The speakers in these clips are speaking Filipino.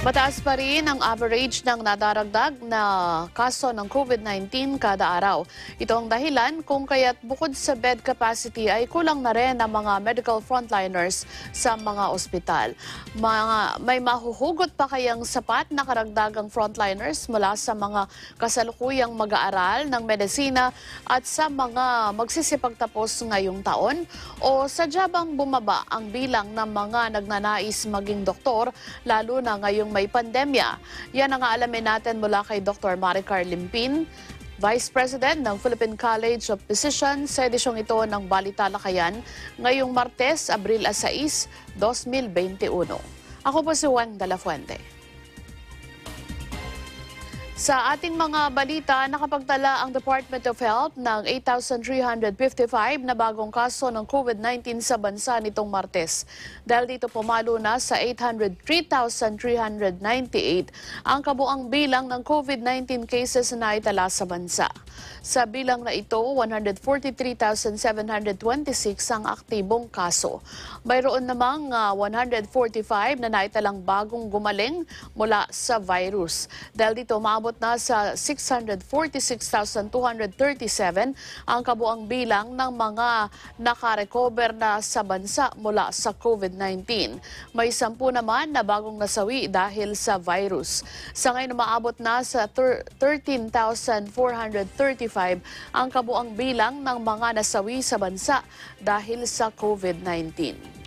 Mataas pa rin ang average ng nadaragdag na kaso ng COVID-19 kada araw. Ito ang dahilan kung kaya't bukod sa bed capacity ay kulang na rin ang mga medical frontliners sa mga ospital. Mga, may mahuhugot pa kayang sapat na karagdagang frontliners mula sa mga kasalukuyang mag-aaral ng medisina at sa mga magsisipagtapos ngayong taon? O sadya bang bumaba ang bilang ng mga nagnanais maging doktor lalo na ngayong may pandemya. Yan ang aalamin natin mula kay Dr. Maricar Limpin, Vice President ng Philippine College of Physicians sa edisyong ito ng Balita Lakayan ngayong Martes, Abril 6, 2021. Ako po si Juan de la Fuente. Sa ating mga balita, nakapagtala ang Department of Health ng 8,355 na bagong kaso ng COVID-19 sa bansa nitong Martes. Dahil dito pumalo na sa 803,398 ang kabuang bilang ng COVID-19 cases na itala sa bansa. Sa bilang na ito, 143,726 ang aktibong kaso. Mayroon namang uh, 145 na naitalang bagong gumaling mula sa virus. Dahil dito, maabot na sa 646,237 ang kabuang bilang ng mga nakarecover na sa bansa mula sa COVID-19. May sampu naman na bagong nasawi dahil sa virus. Sa ngayon, maabot na sa 13,435 ang kabuang bilang ng mga nasawi sa bansa dahil sa COVID-19.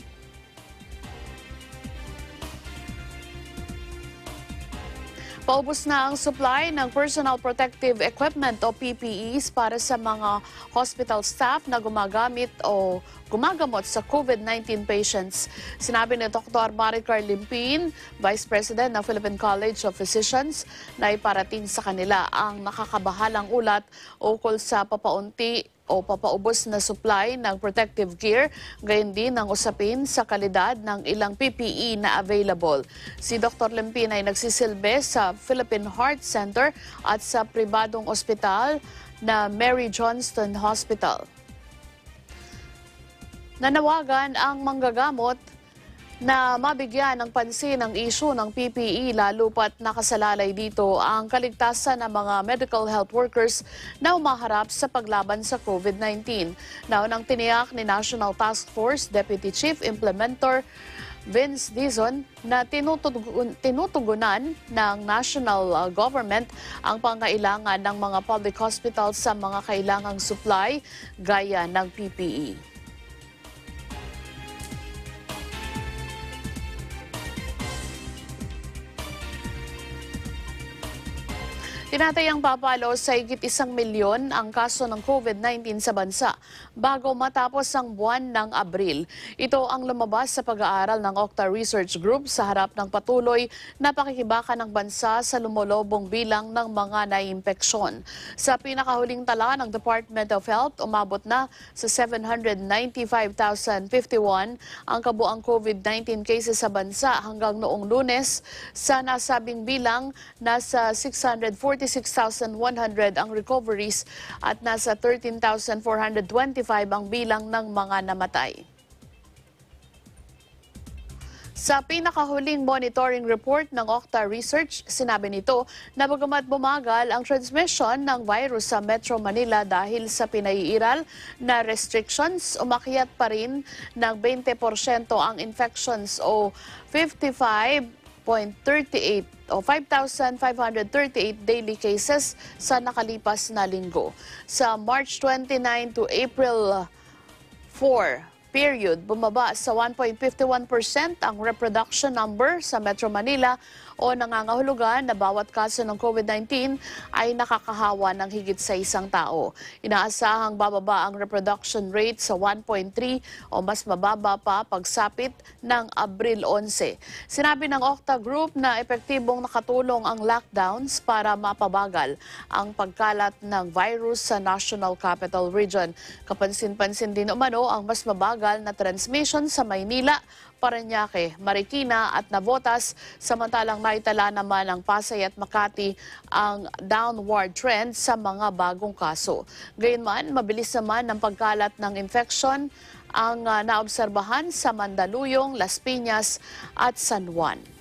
Paubos na ang supply ng personal protective equipment o PPEs para sa mga hospital staff na gumagamit o gumagamot sa COVID-19 patients. Sinabi ni Dr. Maricar Limpin, Vice President ng Philippine College of Physicians, na iparating sa kanila ang nakakabahalang ulat ukol sa papaunti o papaubos na supply ng protective gear, gayon din ang usapin sa kalidad ng ilang PPE na available. Si Dr. Limpin ay nagsisilbi sa Philippine Heart Center at sa pribadong ospital na Mary Johnston Hospital. Nanawagan ang manggagamot na mabigyan ng pansin ang isyu ng PPE lalo pat nakasalalay dito ang kaligtasan ng mga medical health workers na umaharap sa paglaban sa COVID-19. Naunang tiniyak ni National Task Force Deputy Chief Implementer Vince Dizon na tinutugun, tinutugunan ng national uh, government ang pangailangan ng mga public hospitals sa mga kailangang supply gaya ng PPE. Tinatayang papalo sa higit isang milyon ang kaso ng COVID-19 sa bansa bago matapos ang buwan ng Abril. Ito ang lumabas sa pag-aaral ng Octa Research Group sa harap ng patuloy na pakikibaka ng bansa sa lumolobong bilang ng mga naiimpeksyon. Sa pinakahuling tala ng Department of Health, umabot na sa 795,051 ang kabuang COVID-19 cases sa bansa hanggang noong lunes. Sa nasabing bilang, nasa 640 26,100 ang recoveries at nasa 13,425 ang bilang ng mga namatay. Sa pinakahuling monitoring report ng Octa Research, sinabi nito na bagamat bumagal ang transmission ng virus sa Metro Manila dahil sa pinaiiral na restrictions, umakyat pa rin ng 20% ang infections o 55 5,538 o 5,538 daily cases sa nakalipas na linggo. Sa March 29 to April 4, period, bumaba sa 1.51% ang reproduction number sa Metro Manila o nangangahulugan na bawat kaso ng COVID-19 ay nakakahawa ng higit sa isang tao. Inaasahang bababa ang reproduction rate sa 1.3 o mas mababa pa pagsapit ng Abril 11. Sinabi ng Octa Group na epektibong nakatulong ang lockdowns para mapabagal ang pagkalat ng virus sa National Capital Region. Kapansin-pansin din umano ang mas mabagal na transmission sa Maynila, Paranaque, Marikina at Navotas samantalang naitala naman ang Pasay at Makati ang downward trend sa mga bagong kaso. Gayunman, mabilis naman ang pagkalat ng infection ang uh, naobserbahan sa Mandaluyong, Las Piñas at San Juan.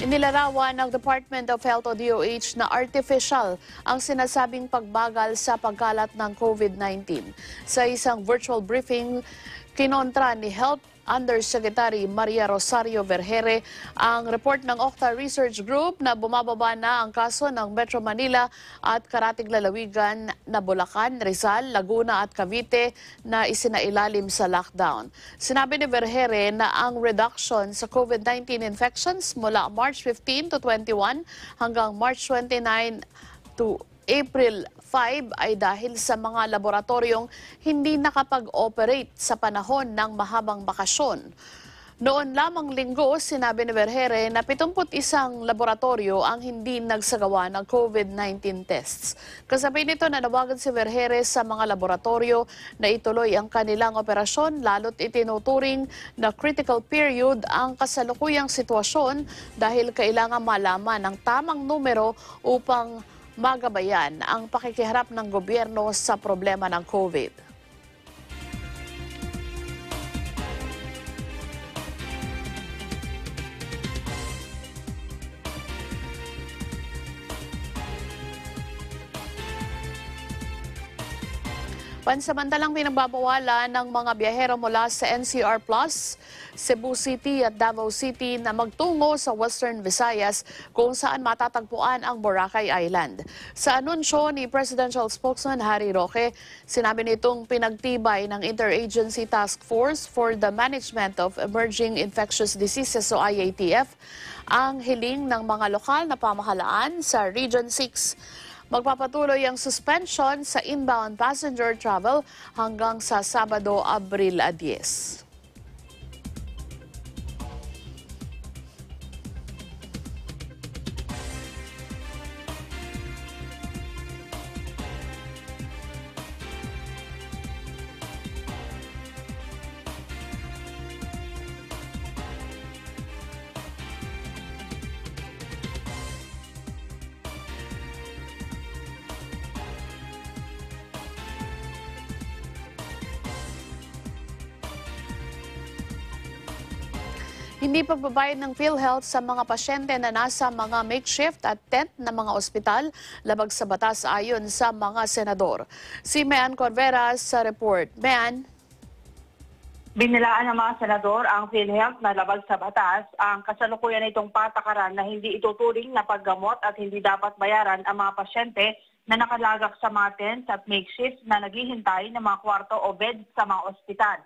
Inilarawan ng Department of Health o DOH na artificial ang sinasabing pagbagal sa pagkalat ng COVID-19. Sa isang virtual briefing, kinontra ni Health Undersecretary Maria Rosario Vergere ang report ng Octa Research Group na bumababa na ang kaso ng Metro Manila at karatig lalawigan na Bulacan, Rizal, Laguna at Cavite na isinailalim sa lockdown. Sinabi ni Vergere na ang reduction sa COVID-19 infections mula March 15 to 21 hanggang March 29 to April 5 ay dahil sa mga laboratoryong hindi nakapag-operate sa panahon ng mahabang bakasyon. Noon lamang linggo, sinabi ni Vergere na 71 laboratorio ang hindi nagsagawa ng COVID-19 tests. Kasabay nito, nanawagan si Vergere sa mga laboratorio na ituloy ang kanilang operasyon lalo't itinuturing na critical period ang kasalukuyang sitwasyon dahil kailangan malaman ang tamang numero upang magabayan ang pakikiharap ng gobyerno sa problema ng COVID. Pansamantalang pinagbabawalan ng mga biyahero mula sa NCR Plus, Cebu City at Davao City na magtungo sa Western Visayas kung saan matatagpuan ang Boracay Island. Sa anunsyo ni Presidential Spokesman Harry Roque, sinabi nitong pinagtibay ng Interagency Task Force for the Management of Emerging Infectious Diseases o IATF ang hiling ng mga lokal na pamahalaan sa Region 6. Magpapatuloy ang suspension sa inbound passenger travel hanggang sa Sabado, Abril 10. Hindi pagbabayad ng PhilHealth sa mga pasyente na nasa mga makeshift at tent na mga ospital labag sa batas ayon sa mga senador. Si Mean Corveras sa report. Mean? Binilaan ng mga senador ang PhilHealth na labag sa batas ang kasalukuyan itong patakaran na hindi ituturing na paggamot at hindi dapat bayaran ang mga pasyente na nakalagak sa mga tents at makeshift na naghihintay ng mga kwarto o bed sa mga ospital.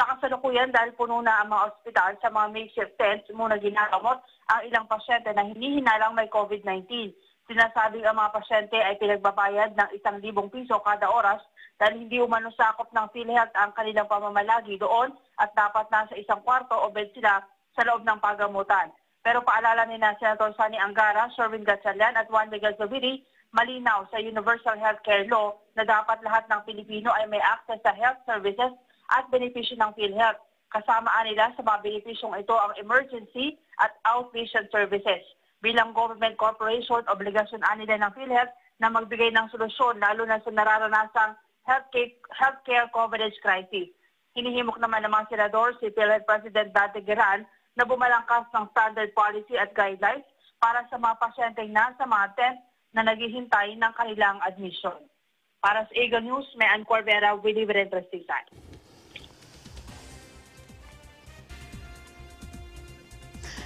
Sa kasalukuyan dahil puno na ang mga ospital sa mga makeshift tents muna ginagamot ang ilang pasyente na hinihinalang may COVID-19. Sinasabing ang mga pasyente ay pinagbabayad ng isang libong piso kada oras dahil hindi umano sakop ng PhilHealth ang kanilang pamamalagi doon at dapat nasa isang kwarto o bed sila sa loob ng pagamutan. Pero paalala ni na Senator Sani Angara, Sherwin Gatchalian at Juan Miguel Zubiri, malinaw sa Universal Healthcare Law na dapat lahat ng Pilipino ay may access sa health services at benepisyo ng PhilHealth. Kasama nila sa mga benepisyong ito ang emergency at outpatient services. Bilang government corporation, obligasyon nila ng PhilHealth na magbigay ng solusyon lalo na sa nararanasang healthcare, healthcare coverage crisis. Hinihimok naman ng mga senador si PhilHealth President Dante Geran na bumalangkas ng standard policy at guidelines para sa mga pasyenteng nasa mga tent na naghihintay ng kanilang admission. Para sa Eagle News, may Ann Corvera, Willie Virendres Tigsan.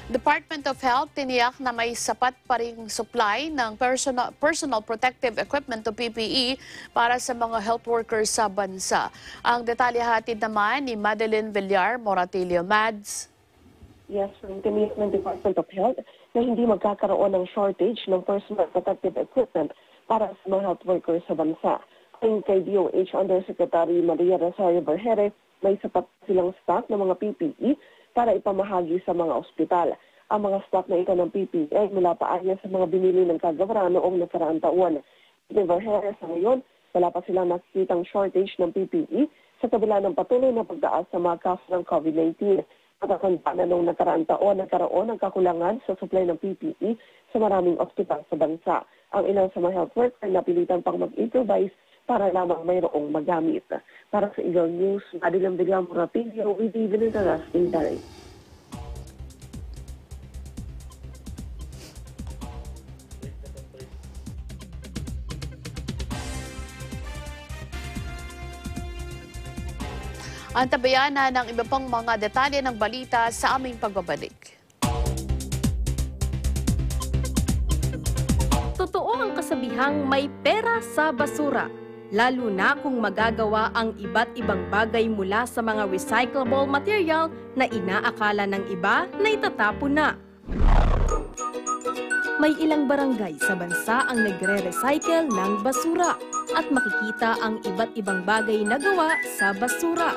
Department of Health tiniyak na may sapat pa ring supply ng personal, personal protective equipment o PPE para sa mga health workers sa bansa. Ang detalye hatid naman ni Madeline Villar Moratilio Mads. Yes, tiniyak ng Department of Health na hindi magkakaroon ng shortage ng personal protective equipment para sa mga health workers sa bansa. Ayon kay DOH Undersecretary Maria Rosario Berjere, may sapat silang stock ng mga PPE para ipamahagi sa mga ospital. Ang mga stock na ito ng PPE ay mula pa anya sa mga binili ng kagawara noong nakaraang taon. Never Harris sa ngayon, wala pa silang nakikitang shortage ng PPE sa kabila ng patuloy na pagdaas sa mga kaso ng COVID-19. Matatanda na noong nakaraang taon, nagkaroon ng kakulangan sa supply ng PPE sa maraming ospital sa bansa. Ang ilang sa mga health worker na pilitan pang mag-improvise para lamang mayroong magamit. Para sa Eagle News, Adilang Bilang Rapidyo with Evelyn Taras in Direct. Ang tabayan na ng iba pang mga detalye ng balita sa aming pagbabalik. Totoo ang kasabihang may pera sa basura lalo na kung magagawa ang iba't ibang bagay mula sa mga recyclable material na inaakala ng iba na itatapon na. May ilang barangay sa bansa ang nagre-recycle ng basura at makikita ang iba't ibang bagay na gawa sa basura.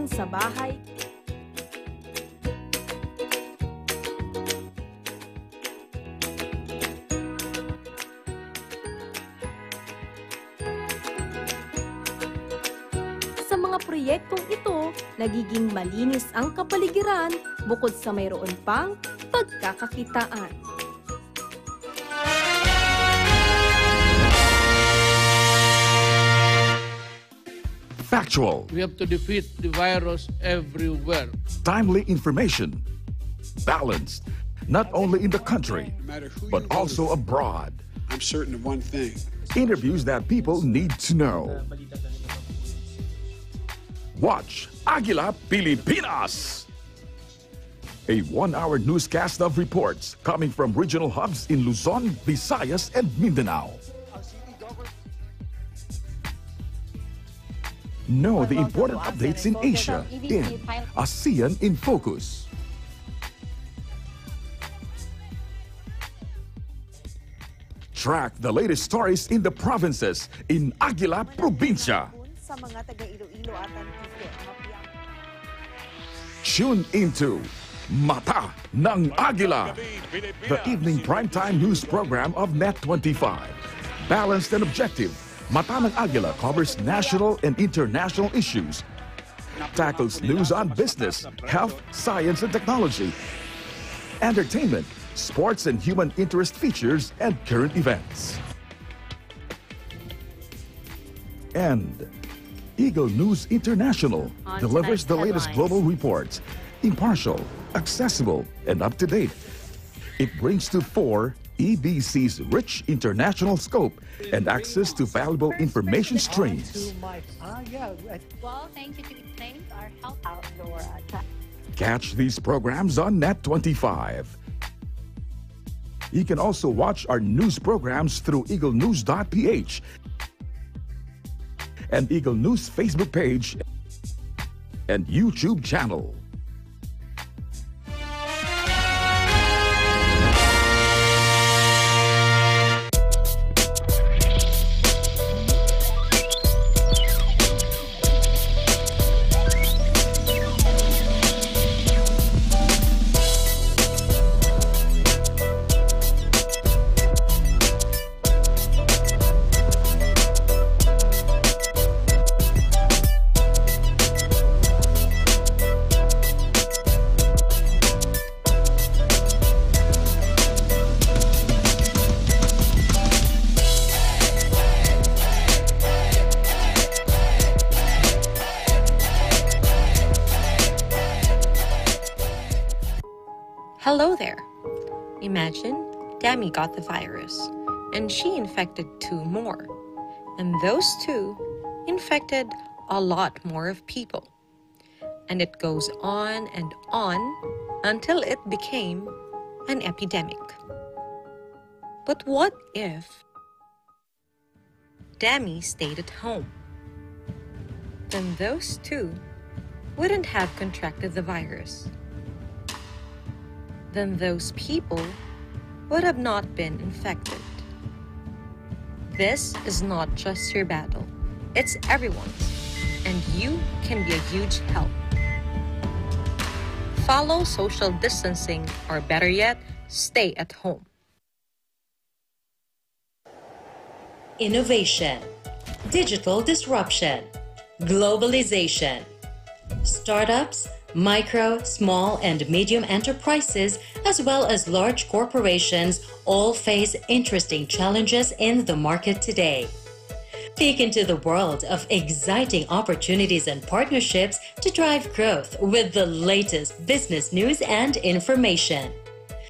Dekorasyon sa bahay, Sa mga proyektong ito, nagiging malinis ang kapaligiran bukod sa mayroon pang pagkakakitaan. Factual, We have to defeat the virus everywhere. timely information, balanced, not only in the country, No matter who but also abroad. I'm certain of one thing. Interviews that people need to know. Watch Aguila Pilipinas! A one-hour newscast of reports coming from regional hubs in Luzon, Visayas, and Mindanao. Know the important updates in Asia in ASEAN in Focus. Track the latest stories in the provinces in Aguila Provincia. Tune into Mata ng Agila, the evening primetime news program of Net25. Balanced and objective, Mata ng Agila covers national and international issues, tackles news on business, health, science, and technology, entertainment, sports and human interest features, and current events. And Eagle News International On delivers the latest global reports, impartial, accessible, and up to date. It brings to fore EBC's rich international scope and access to valuable information streams. Well, thank you to our outdoor uh, Catch these programs on Net25. You can also watch our news programs through eaglenews.ph and Eagle News Facebook page and YouTube channel. Infected a lot more of people. And it goes on and on until it became an epidemic. But what if Demi stayed at home? Then those two wouldn't have contracted the virus then those people would have not been infected. This is not just your battle, it's everyone's, and you can be a huge help. Follow social distancing, or better yet, stay at home. Innovation, digital disruption, globalization. Startups, micro, small, and medium enterprises, as well as large corporations, all face interesting challenges in the market today. Peek into the world of exciting opportunities and partnerships to drive growth with the latest business news and information.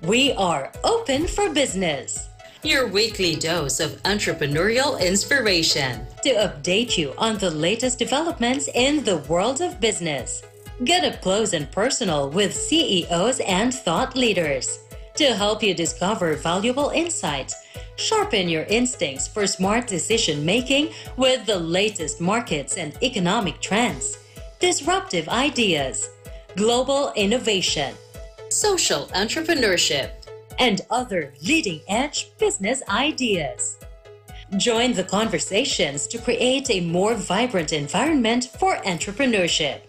We are open for business. Your weekly dose of entrepreneurial inspiration to update you on the latest developments in the world of business. Get up close and personal with CEOs and thought leaders to help you discover valuable insights, sharpen your instincts for smart decision making with the latest markets and economic trends, disruptive ideas, global innovation, social entrepreneurship, and other leading edge business ideas. Join the conversations to create a more vibrant environment for entrepreneurship.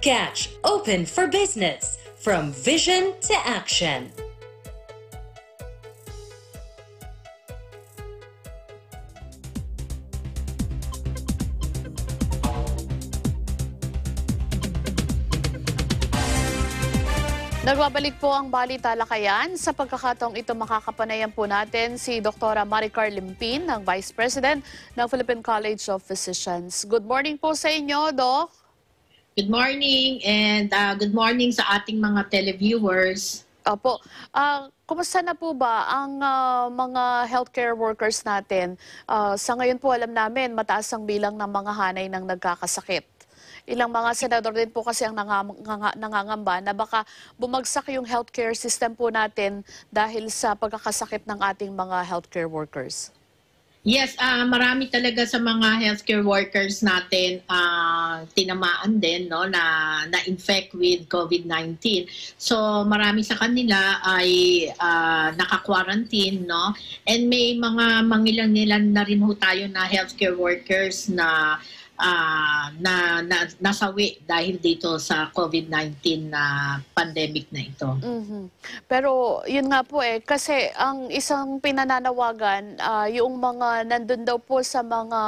Catch Open for Business from vision to action. Nagbabalik po ang Bali Talakayan. Sa pagkakataong ito makakapanayan po natin si Dr. Maricar Limpin, ng Vice President ng Philippine College of Physicians. Good morning po sa inyo, Doc. Good morning and uh, good morning sa ating mga televiewers. Opo. Ah, kumusta na po ba ang ah, mga healthcare workers natin? Ah, sa ngayon po alam namin mataas ang bilang ng mga hanay ng nagkakasakit. Ilang mga senador din po kasi ang nangangamba na baka bumagsak yung healthcare system po natin dahil sa pagkakasakit ng ating mga healthcare workers. Yes, ah marami talaga sa mga healthcare workers natin ah, tinamaan din no na na-infect with COVID-19. So marami sa kanila ay ah, naka-quarantine no and may mga mangilan-ngilan na rin tayo na healthcare workers na ah, na, na nasawi dahil dito sa COVID-19 na pandemic na ito. Mhm. Pero yun nga po eh, kasi ang isang pinananawagan, ah, yung mga nandun daw po sa mga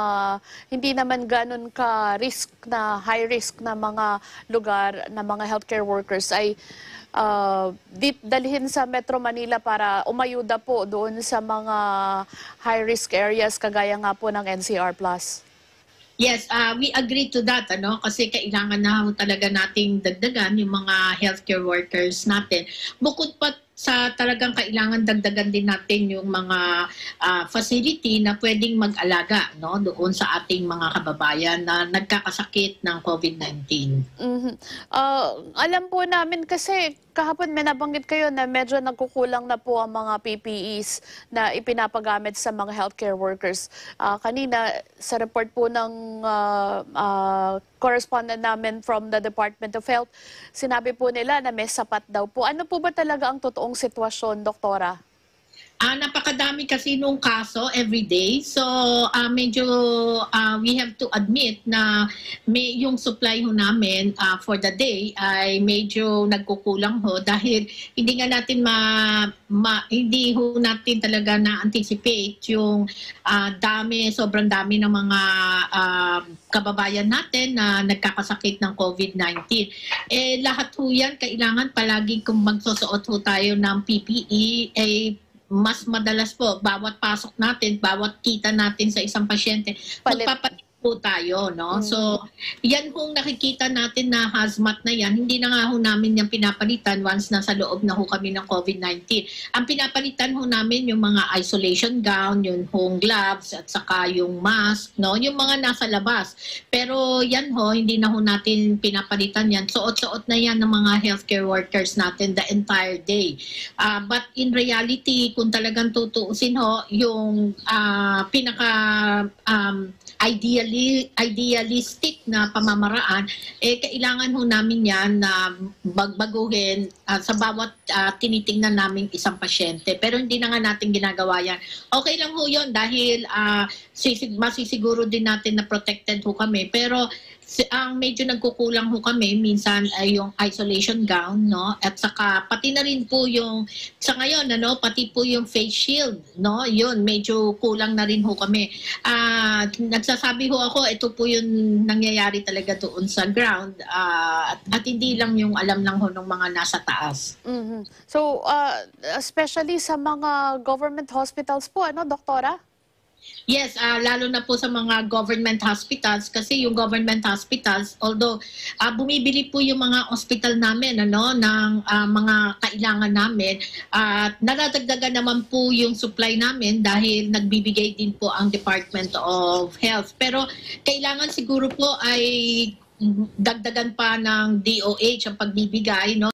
hindi naman ganun ka risk na high risk na mga lugar na mga healthcare workers ay di, dalhin sa Metro Manila para umayuda po doon sa mga high risk areas kagaya nga po ng NCR Plus. Yes, uh, we agree to that ano kasi kailangan na talaga nating dagdagan yung mga healthcare workers natin. Bukod pa sa talagang kailangan dagdagan din natin yung mga ah, facility na pwedeng mag-alaga no doon sa ating mga kababayan na nagkakasakit ng COVID-19. Mhm. Ah, alam po namin kasi kahapon may nabanggit kayo na medyo nagkukulang na po ang mga PPEs na ipinapagamit sa mga healthcare workers. Ah, kanina sa report po ng ah, ah, correspondent namin from the Department of Health, sinabi po nila na may sapat daw po. Ano po ba talaga ang totoong sitwasyon, Doktora? Ah, napakadami kasi nung kaso every day. So, ah, medyo ah, we have to admit na may yung supply ho namin ah, for the day ay medyo nagkukulang ho dahil hindi nga natin ma, ma- hindi ho natin talaga na anticipate yung ah, dami, sobrang dami ng mga ah, kababayan natin na nagkakasakit ng COVID-19. Eh lahat ho yan kailangan palagi kung magsusuot ho tayo ng PPE eh mas madalas po, bawat pasok natin, bawat kita natin sa isang pasyente, Palit. magpapalit po tayo, no? Mm. So, yan kung nakikita natin na hazmat na yan, hindi na nga ho namin yung pinapalitan once nasa loob na ho kami ng COVID-19. Ang pinapalitan ho namin yung mga isolation gown, yung home gloves, at saka yung mask, no? Yung mga nasa labas. Pero yan ho, hindi na ho natin pinapalitan yan. Suot-suot na yan ng mga healthcare workers natin the entire day. Ah, but in reality, kung talagang tutuusin ho, yung ah, pinaka um, ideally idealistic na pamamaraan eh kailangan ho namin yan na bagbaguhin ah, sa bawat ah, tinitingnan naming isang pasyente. Pero hindi na nga natin ginagawa yan. Okay lang ho yun dahil ah, sisig- masisiguro din natin na protected ho kami. Pero ang medyo nagkukulang ho kami minsan ay yung isolation gown no at saka pati na rin po yung sa ngayon ano pati po yung face shield no yun medyo kulang na rin ho kami ah nagsasabi ho ako ito po yung nangyayari talaga doon sa ground ah, at, at hindi lang yung alam lang ho ng mga nasa taas Mhm. So, ah, especially sa mga government hospitals po, ano, Doktora? Yes, ah, lalo na po sa mga government hospitals kasi yung government hospitals although ah, bumibili po yung mga hospital namin ano ng ah, mga kailangan namin at nadadagdagan naman po yung supply namin dahil nagbibigay din po ang Department of Health. Pero kailangan siguro po ay dagdagan pa ng DOH ang pagbibigay no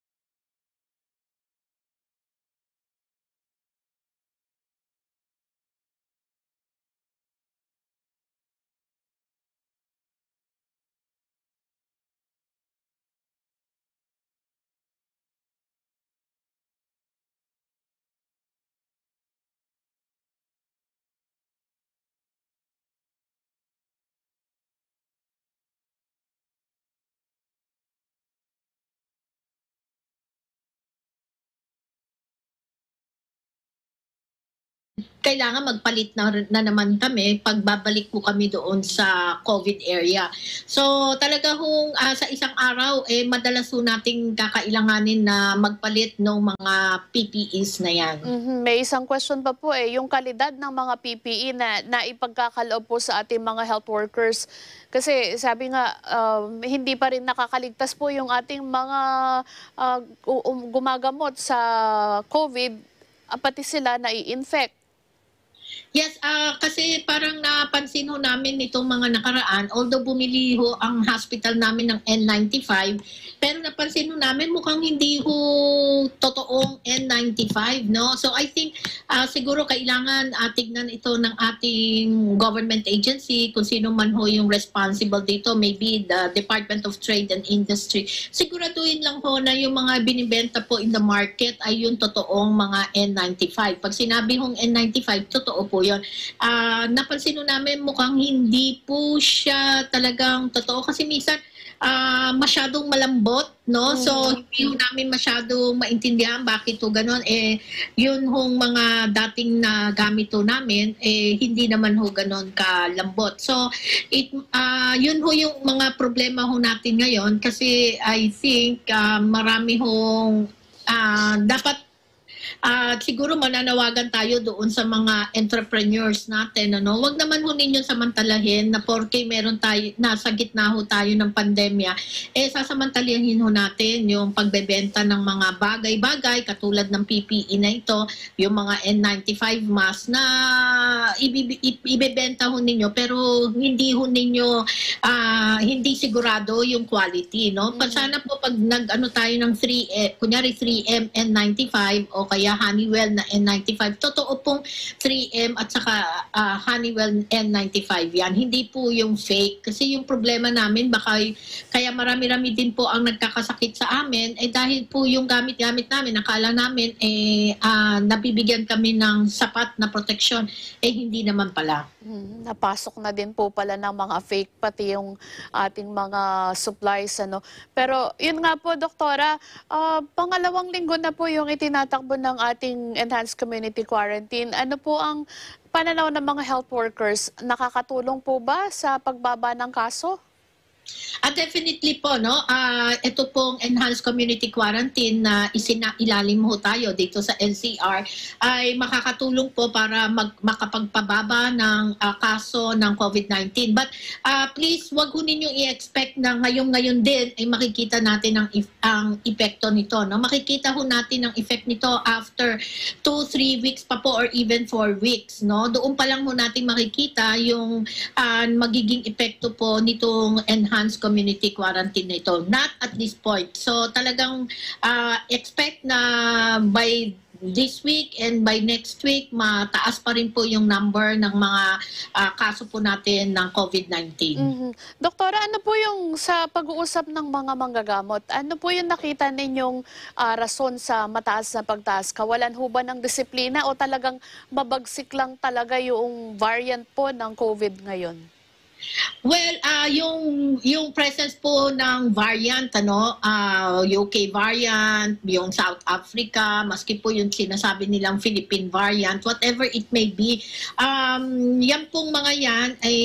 kailangan magpalit na, na naman kami pagbabalik po kami doon sa COVID area. So talaga hong ah, sa isang araw, eh, madalas po nating kakailanganin na magpalit ng mga PPEs na yan. Mhm, May isang question pa po eh, yung kalidad ng mga PPE na, na ipagkakaloob po sa ating mga health workers. Kasi sabi nga, um, hindi pa rin nakakaligtas po yung ating mga um, gumagamot sa COVID, ah, pati sila na-infect. Yes, ah kasi parang napansin ho namin nitong mga nakaraan, although bumili ho ang hospital namin ng N95, pero napansin ho namin mukhang hindi ho totoong N95, no? So I think ah, siguro kailangan uh, tignan ito ng ating government agency, kung sino man ho yung responsible dito, maybe the Department of Trade and Industry. Siguraduhin lang ho na yung mga binibenta po in the market ay yung totoong mga N95. Pag sinabi hong N95, totoo po yun. Ah, napansin ho namin mukhang hindi po siya talagang totoo kasi minsan ah, masyadong malambot, no? So, hindi ho namin masyadong maintindihan bakit to ganun. Eh, yun hong mga dating na gamit ho namin, eh, hindi naman ho ganun kalambot. So, it, ah, yun ho yung mga problema ho natin ngayon kasi I think ah, marami hong ah, dapat at siguro mananawagan tayo doon sa mga entrepreneurs natin. Ano? Huwag naman ho ninyo samantalahin na porke meron tayo, nasa gitna ho tayo ng pandemya, eh sasamantalahin ho natin yung pagbebenta ng mga bagay-bagay katulad ng PPE na ito, yung mga N95 mask na ibebenta ho ninyo pero hindi ho ninyo ah, hindi sigurado yung quality. No? Pa- Sana po pag nag-ano tayo ng 3 kunyari 3M N95 o kaya Honeywell na N95. Totoo pong 3M at saka ah, Honeywell N95 yan. Hindi po yung fake. Kasi yung problema namin, baka kaya marami-rami din po ang nagkakasakit sa amin, eh dahil po yung gamit-gamit namin, nakala namin, eh ah, nabibigyan kami ng sapat na proteksyon, eh hindi naman pala. Hmm, napasok na din po pala ng mga fake pati yung ating mga supplies ano. Pero yun nga po doktora, ah, pangalawang linggo na po yung itinatakbo ng ating enhanced community quarantine. Ano po ang pananaw ng mga health workers? Nakakatulong po ba sa pagbaba ng kaso? At definitely po, no, ah ito pong enhanced community quarantine na isinailalim ho tayo dito sa NCR ay makakatulong po para mag, makapagpababa ng ah, kaso ng COVID-19. But ah, please, wag ho ninyong i-expect na ngayong-ngayon din ay makikita natin ang, ang epekto nito. No? Makikita ho natin ang effect nito after 2-3 weeks pa po or even 4 weeks. No? Doon pa lang ho natin makikita yung ah, magiging epekto po nitong enhanced community quarantine na ito. Not at this point. So talagang ah, expect na by this week and by next week, mataas pa rin po yung number ng mga ah, kaso po natin ng COVID-19. Mhm. Doktora, ano po yung sa pag-uusap ng mga manggagamot? Ano po yung nakita ninyong ah, rason sa mataas na pagtaas? Kawalan ho ba ng disiplina o talagang mabagsik lang talaga yung variant po ng COVID ngayon? Well, ah yung yung presence po ng variant ano, ah UK variant, yung South Africa, maski po yung sinasabi nilang Philippine variant, whatever it may be, um yan pong mga yan ay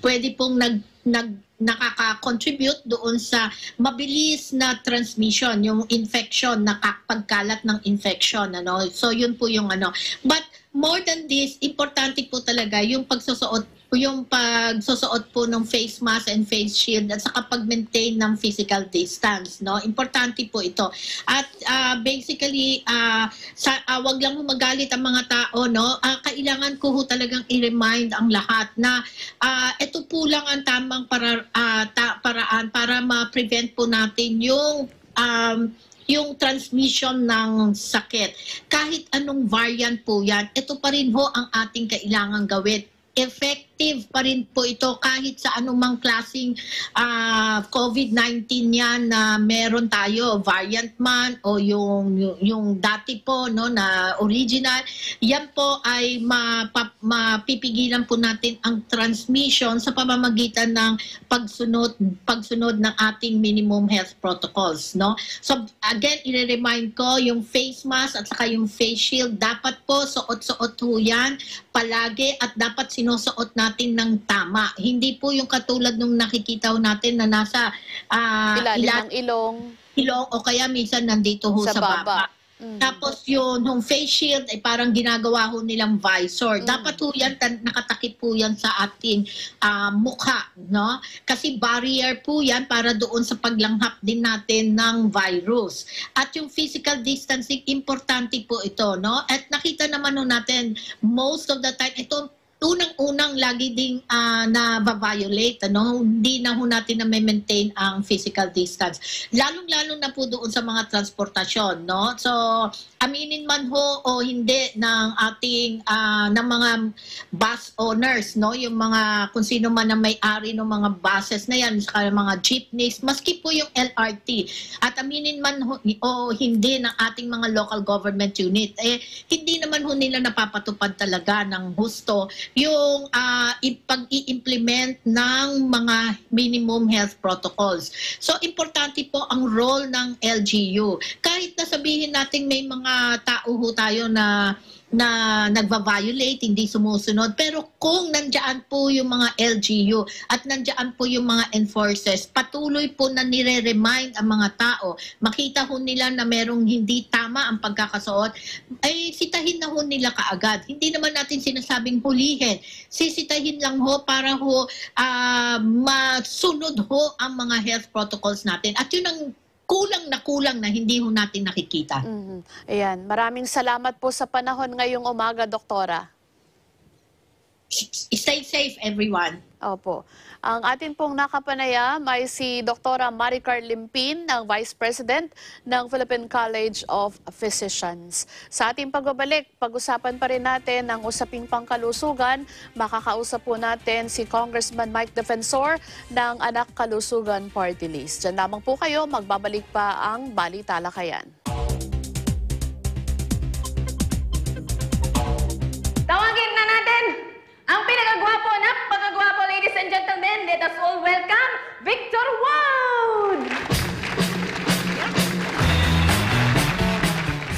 pwede pong nag nag nakaka-contribute doon sa mabilis na transmission, yung infection, na ka- pagkalat ng infection, ano. So yun po yung ano. But more than this, importante po talaga yung pagsusuot yung pagsusuot po ng face mask and face shield at saka pag-maintain ng physical distance no? Importante po ito. At ah, basically ah, sa ah, wag lang magalit ang mga tao no? Ah, kailangan ko ho talagang i-remind ang lahat na ah, ito po lang ang tamang para ah, ta- paraan para ma-prevent po natin yung um, yung transmission ng sakit. Kahit anong variant po yan, ito pa rin ho ang ating kailangan gawin. Effective pa rin po ito kahit sa anumang klasing ah, COVID-19 yan na meron tayo, variant man o yung, yung, yung dati po no, na original, yan po ay mapa, mapipigilan po natin ang transmission sa pamamagitan ng pagsunod pagsunod ng ating minimum health protocols no? So again i-remind ko yung face mask at saka yung face shield dapat po suot-suot ho yan palagi at dapat sinusuot natin ng tama hindi po yung katulad nung nakikita natin na nasa ah, Ilalim ilan- ng ilong. ilong o kaya minsan nandito ho Sa sa, baba. baba. Mhm. Tapos yun, yung face shield ay parang ginagawa ho nilang visor. Mm. Dapat ho yan, nakatakip po yan sa ating ah, mukha, no? Kasi barrier po yan para doon sa paglanghap din natin ng virus. At yung physical distancing, importante po ito, no? At nakita naman ho natin, most of the time, ito unang-unang lagi ding ah, na violate ano? Hindi na ho natin na maintain ang physical distance. Lalong-lalo na po doon sa mga transportasyon no? So aminin man ho o hindi ng ating ah, ng mga bus owners no? Yung mga kung sino man ang may-ari ng mga buses na yan saka mga jeepneys maski po yung LRT at aminin man ho, o hindi ng ating mga local government unit eh hindi naman ho nila napapatupad talaga ng husto yung i- pag-i-implement ng mga minimum health protocols. So importante po ang role ng LGU. Kahit na sabihin natin may mga tao tayo na na nagva-violate, hindi sumusunod. Pero kung nandiyan po yung mga LGU at nandiyan po yung mga enforcers, patuloy po na nire-remind ang mga tao, makita ho nila na merong hindi tama ang pagkakasuot, ay sitahin na ho nila kaagad. Hindi naman natin sinasabing hulihin. Sisitahin lang ho para ho ah, masunod ho ang mga health protocols natin. At yun ang kulang na kulang na hindi ho natin nakikita. Mhm. Ayan, maraming salamat po sa panahon ngayong umaga, Doktora. Stay safe, everyone. Opo. Ang atin pong nakapanayam ay si Dr. Maricar Limpin, ang Vice President ng Philippine College of Physicians. Sa ating pagbabalik, pag-usapan pa rin natin ang usaping pangkalusugan. Makakausap po natin si Congressman Mike Defensor ng Anak Kalusugan Party List. Diyan lamang po kayo, magbabalik pa ang Bali and gentlemen. Let us all welcome Victor Wood!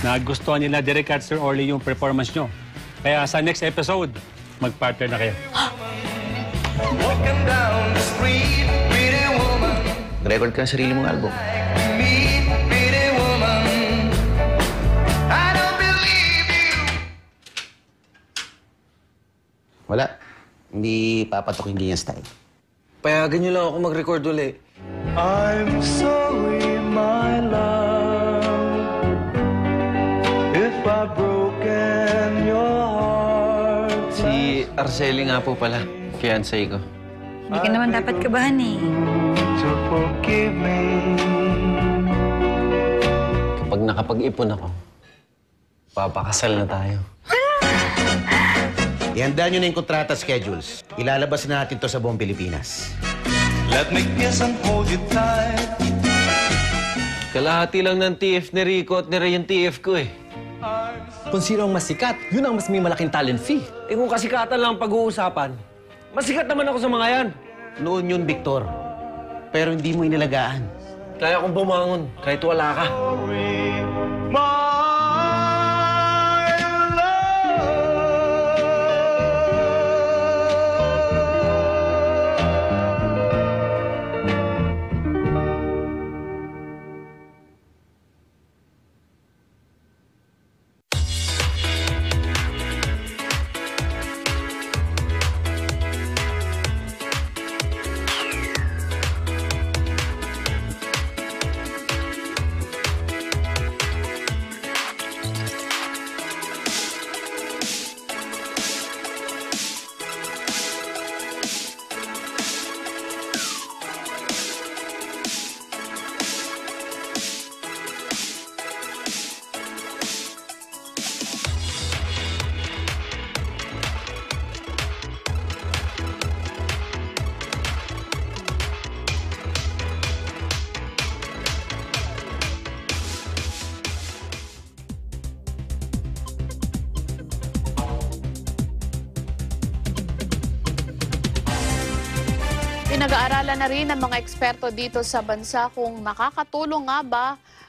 Nagustuhan nila Derek at Sir Orly yung performance nyo. Kaya sa next episode, mag-partner na kayo. Record ka ng sarili mong album. Wala. Hindi papatok yung ganyan style. Payagan niyo lang ako mag-record uli. I'm sorry, my love, if I've broken your heart. Si Arceli nga po pala, fiancé ko. Hindi ka naman dapat kabahan eh. To forgive me. Kapag nakapag-ipon ako, papakasal na tayo. Ihanda nyo na yung kontrata schedules. Ilalabas na natin to sa buong Pilipinas. Let me kiss and hold you tight. Kalahati lang ng TF ni Rico at ni Ray yung TF ko eh. Kung sino ang mas sikat, yun ang mas may malaking talent fee. Eh kung kasikatan lang ang pag-uusapan, masikat naman ako sa mga yan. Noon yun, Victor. Pero hindi mo inalagaan. Kaya kong bumangon kahit wala ka. Pinag-aaralan na rin ng mga eksperto dito sa bansa kung makakatulong nga ba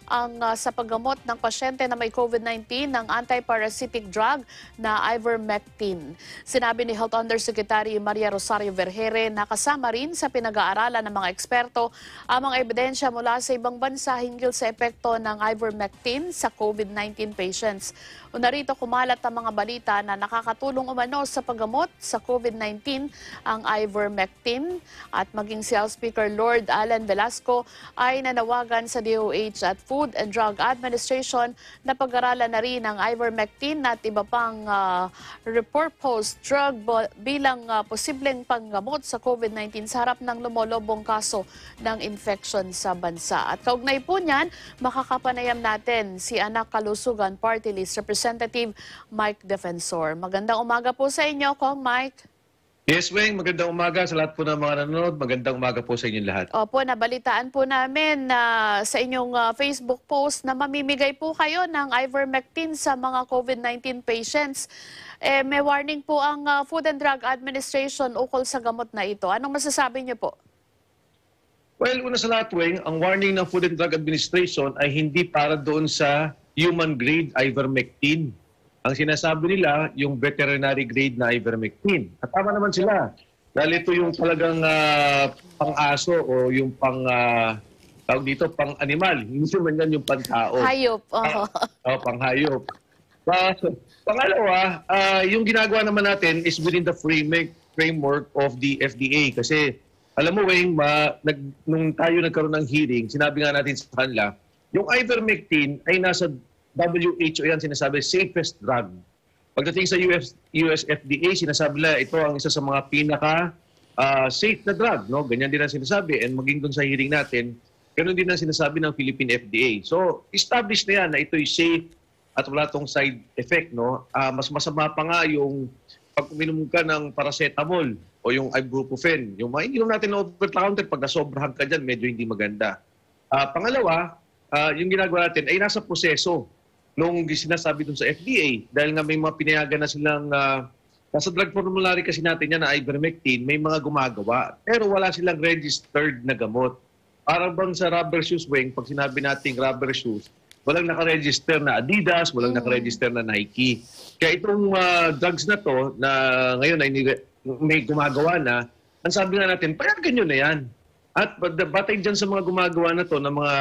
ang ah, sa paggamot ng pasyente na may COVID-19 ng antiparasitic drug na ivermectin. Sinabi ni Health Undersecretary Maria Rosario Vergere na kasama rin sa pinag-aaralan ng mga eksperto ang mga ebidensya mula sa ibang bansa hinggil sa epekto ng ivermectin sa COVID-19 patients. Una rito kumalat ang mga balita na nakakatulong umano sa paggamot sa COVID-19 ang ivermectin at maging House Speaker Lord Alan Velasco ay nanawagan sa DOH at Food and Drug Administration na pag-aralan na rin ang ivermectin at iba pang ah, repurposed drug bilang ah, posibleng panggamot sa COVID-19 sa harap ng lumolobong kaso ng infection sa bansa. At kaugnay po niyan, makakapanayam natin si Anak Kalusugan Party List Representative Mike Defensor. Magandang umaga po sa inyo, Kong Mike. Yes, Weng. Magandang umaga sa lahat po ng mga nanonood. Magandang umaga po sa inyong lahat. Opo, nabalitaan po namin na sa inyong ah, Facebook post na mamimigay po kayo ng ivermectin sa mga COVID-19 patients. Eh, may warning po ang ah, Food and Drug Administration ukol sa gamot na ito. Anong masasabi niyo po? Well, una sa lahat, Weng, ang warning ng Food and Drug Administration ay hindi para doon sa human-grade ivermectin. Ang sinasabi nila, yung veterinary grade na ivermectin. At tama naman sila. Dahil ito yung talagang ah, pang-aso o yung pang, ah, tawag dito, pang-animal. Hindi naman yan yung pang-tao. Hayop. oo. O, panghayop. Pa, pangalawa, ah, yung ginagawa naman natin is within the framework, framework of the FDA. Kasi, alam mo, Weng, ma, nag, nung tayo nagkaroon ng hearing, sinabi nga natin sa kanila, yung ivermectin ay nasa WHO yan sinasabi, safest drug. Pagdating sa US, US FDA, sinasabi nila ito ang isa sa mga pinaka ah, safe na drug. No? Ganyan din ang sinasabi. And maging doon sa hearing natin, ganun din ang sinasabi ng Philippine FDA. So, established na yan na ito'y safe at wala tong side effect. No? Ah, mas masama pa nga yung pag uminom ka ng paracetamol o yung ibuprofen. Yung mga ininom natin na over-the-counter, pag nasobrahan ka dyan, medyo hindi maganda. Ah, pangalawa, ah, yung ginagawa natin ay nasa proseso nung sinasabi dun sa FDA dahil nga may mga pinayagan na silang ah, nasa drug formulary kasi natin yan na ivermectin, may mga gumagawa pero wala silang registered na gamot. Parang bang sa rubber shoes, Weng, pag sinabi nating rubber shoes, walang nakaregister na Adidas, walang nakaregister na Nike. Kaya itong ah, drugs na to na ngayon ay may gumagawa na, ang sabi nga natin, payagan nyo na yan. At bat- batay dyan sa mga gumagawa na to ng mga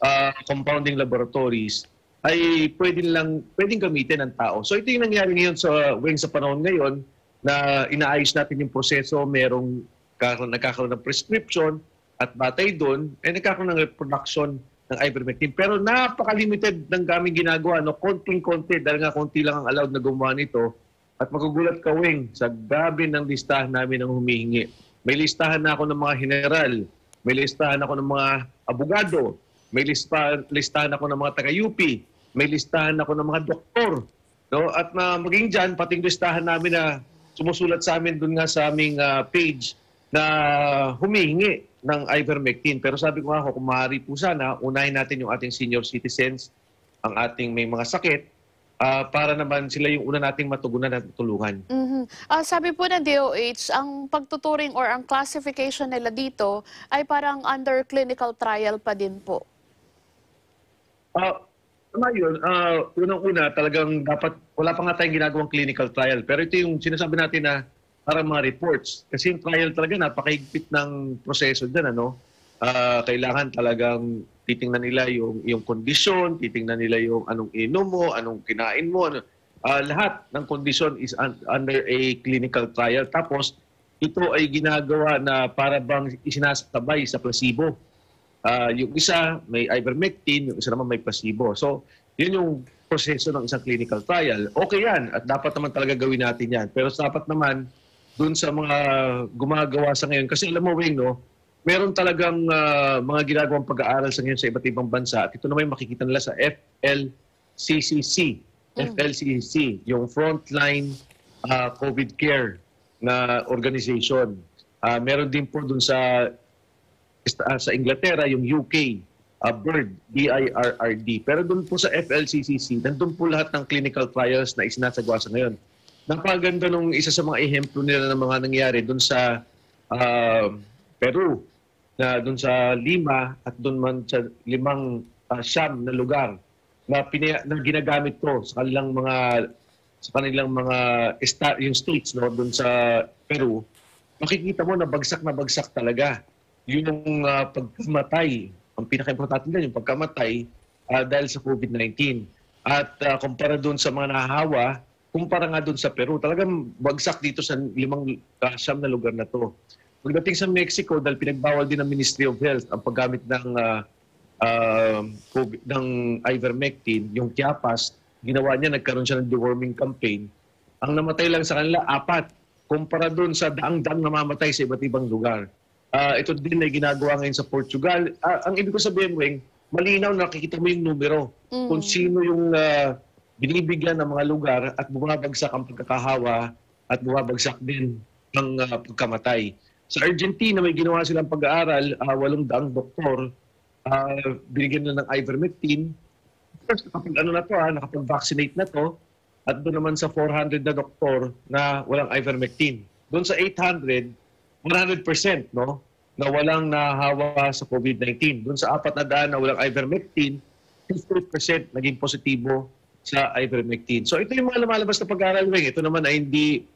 ah, compounding laboratories, ay pwede lang pwedeng gamitin ng tao. So ito yung nangyari ngayon sa wing sa panahon ngayon na inaayos natin yung proseso, merong kakaroon, nagkakaroon ng prescription at batay doon, ay nagkakaroon ng production ng ivermectin. Pero napaka-limited ng gaming ginagawa, no? konting-konti, dahil nga konti lang ang allowed na gumawa nito. At magugulat ka, Wing, sa gabi ng listahan namin ng humihingi. May listahan na ako ng mga general, may listahan ako ng mga abogado, may lista, listahan ako ng mga taga-UP, may listahan ako ng mga doktor. No? At na maging dyan, pating listahan namin na sumusulat sa amin dun nga sa aming ah, page na humihingi ng ivermectin. Pero sabi ko nga ako, kung maaari po sana, unahin natin yung ating senior citizens, ang ating may mga sakit, ah, para naman sila yung una nating matugunan at tulungan. Mhm. Ah, sabi po ng DOH, ang pagtuturing or ang classification nila dito ay parang under clinical trial pa din po. Ah, tama yun. Ah, unang-una, talagang dapat, wala pa nga tayong ginagawang clinical trial. Pero ito yung sinasabi natin na para mga reports. Kasi yung trial talaga, napakahigpit ng proseso dyan. Ano? Ah, kailangan talagang titingnan nila yung, yung kondisyon, titingnan nila yung anong inom mo, anong kinain mo. Ano. Ah, lahat ng kondisyon is un- under a clinical trial. Tapos, ito ay ginagawa na para bang isinasabay sa placebo. Ah, yung isa may ivermectin, yung isa naman may placebo. So, yun yung proseso ng isang clinical trial. Okay yan at dapat naman talaga gawin natin yan. Pero dapat naman dun sa mga gumagawa sa ngayon. Kasi alam mo, Wing, no, meron talagang ah, mga ginagawang pag-aaral sa ngayon sa iba't ibang bansa. At ito naman yung makikita nila sa FLCCC. FLCCC, yung Frontline ah, COVID Care na organization. Ah, meron din po dun sa uh, sa Inglaterra, yung UK, uh, BIRD, B-I-R-R-D. Pero doon po sa FLCCC, nandun po lahat ng clinical trials na isinasagawa sa ngayon. Napaganda nung isa sa mga ehemplo nila ng mga nangyari doon sa uh, Peru na doon sa lima at doon man sa limang uh, siyam na lugar na, pina, na ginagamit to sa kanilang mga sa kanilang mga esta, yung states no doon sa Peru makikita mo na bagsak na bagsak talaga yung uh, pagkamatay ang pinaka-importante din yung pagkamatay uh, dahil sa COVID-19 at uh, kumpara doon sa mga nahahawa kumpara nga doon sa Peru talagang bagsak dito sa limang uh, na lugar na to Pagdating sa Mexico, dahil pinagbawal din ng Ministry of Health ang paggamit ng uh, uh, COVID, ng ivermectin, yung Chiapas, ginawa niya, nagkaroon siya ng deworming campaign. Ang namatay lang sa kanila, apat. Kumpara doon sa daang-daang namamatay sa iba't ibang lugar. Uh, ito din ay ginagawa ngayon sa Portugal. Uh, ang ibig ko sabihin, Weng, malinaw nakikita mo yung numero. Mm. Kung sino yung uh, binibigyan ng mga lugar at bumabagsak ang pagkakahawa at bumabagsak din ang uh, pagkamatay. Sa Argentina, may ginawa silang pag-aaral, uh, walong daang doktor, uh, binigyan na ng ivermectin. First, nakapag, ano na to, ha, nakapag-vaccinate na to. At doon naman sa 400 na doktor na walang ivermectin. Doon sa 800, 100% no, na walang nahawa sa COVID-19. Doon sa apat na daan na walang ivermectin, 50% naging positibo sa ivermectin. So ito yung mga lumalabas na pag-aaral, Weng. Ito naman ay hindi